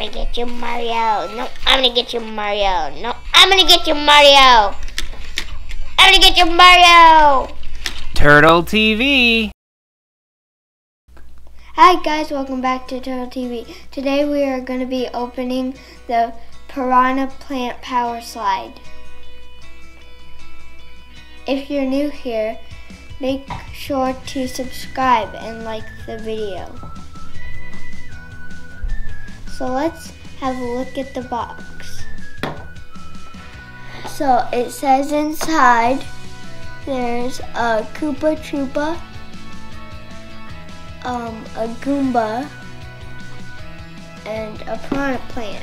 gonna get you, Mario. No, I'm gonna get you, Mario. No, I'm gonna get you, Mario. I'm gonna get you, Mario. Turdle TV. Hi guys, welcome back to Turdle TV. Today we are going to be opening the Piranha Plant Power Slide. If you're new here, make sure to subscribe and like the video. So let's have a look at the box. So it says inside there's a Koopa Troopa, um, a Goomba, and a piranha plant.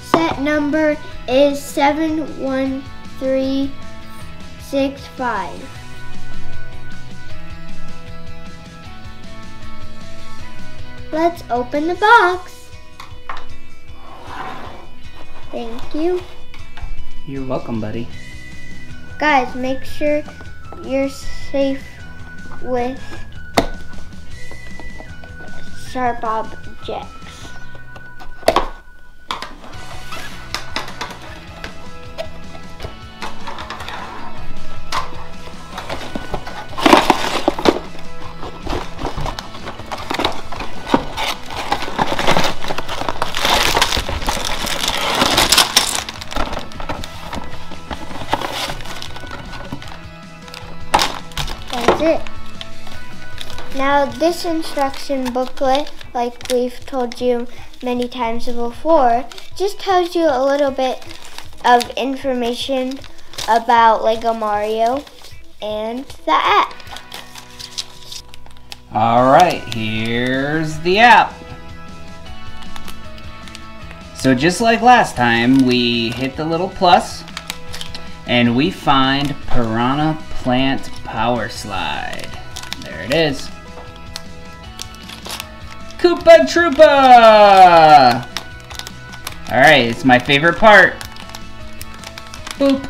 Set number is 71365. Let's open the box. Thank you. You're welcome, buddy. Guys, make sure you're safe with sharp objects. That's it. Now this instruction booklet, like we've told you many times before, just tells you a little bit of information about Lego Mario and the app. All right, here's the app. So just like last time, we hit the little plus and we find Piranha Plant Power Slide. There it is. Koopa Troopa! Alright, it's my favorite part. Boop.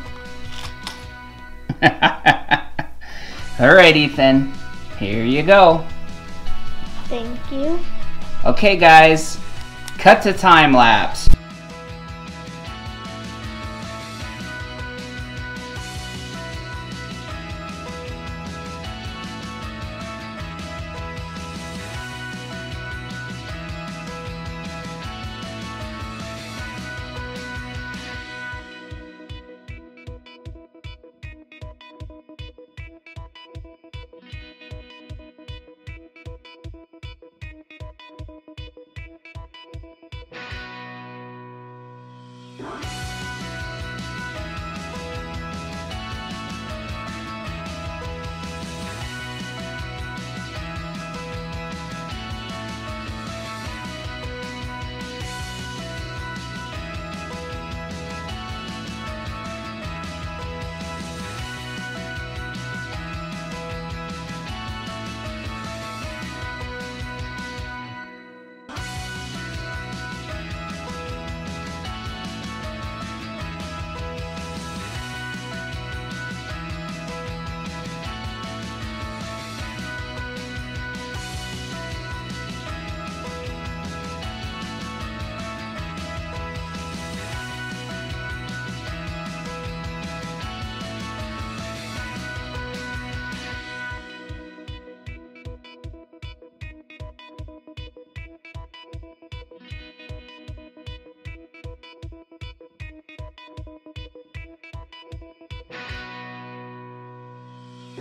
Alright, Ethan. Here you go. Thank you. Okay, guys. Cut to time lapse. What?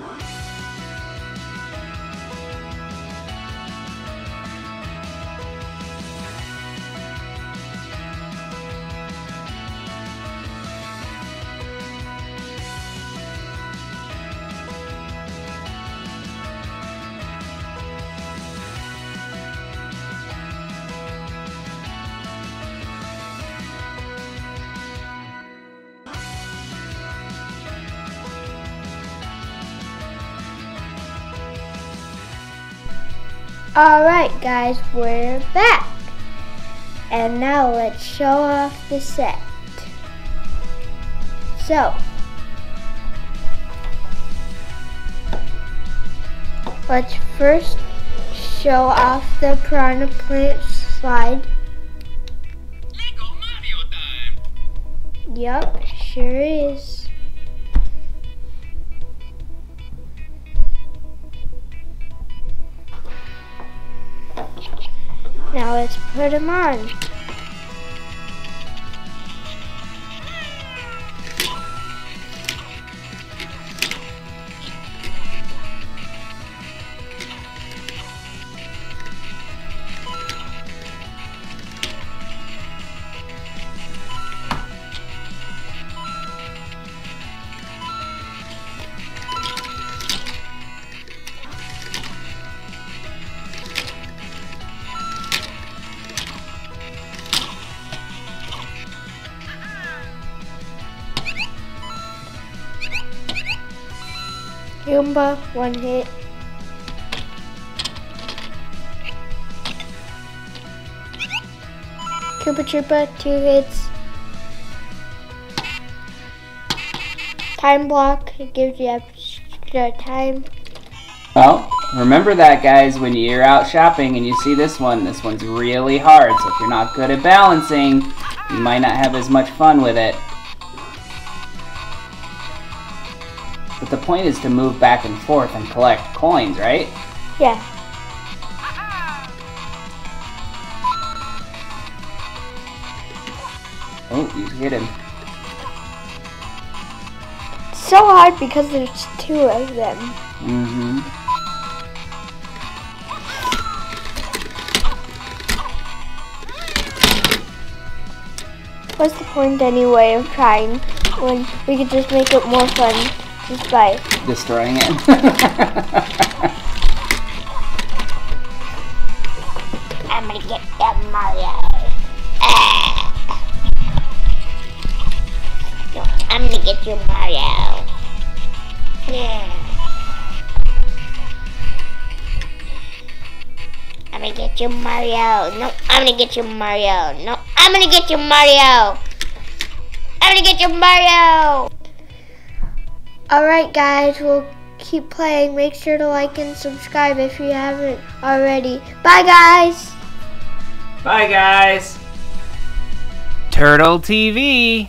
One. Alright guys, we're back. And now let's show off the set. So, let's first show off the Piranha Plant slide? Lego Mario time! Yup, sure is. Now let's put them on. Goomba, one hit. Koopa Troopa, two hits. Time block, it gives you extra time. Well, remember that, guys, when you're out shopping and you see this one, this one's really hard. So if you're not good at balancing, you might not have as much fun with it. Point is to move back and forth and collect coins, right? Yeah. Oh, you hit him. So hard because there's two of them. Mm-hmm. What's the point anyway of trying when we could just make it more fun just by Destroying it. I'm gonna get that ah. Mario. No, I'm gonna get you Mario. Yeah. I'm gonna get you Mario. No, I'm gonna get you Mario. No, I'm gonna get you Mario. I'm gonna get you Mario. Alright guys, we'll keep playing. Make sure to like and subscribe if you haven't already. Bye guys! Bye, guys. Turdle TV.